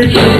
Richard.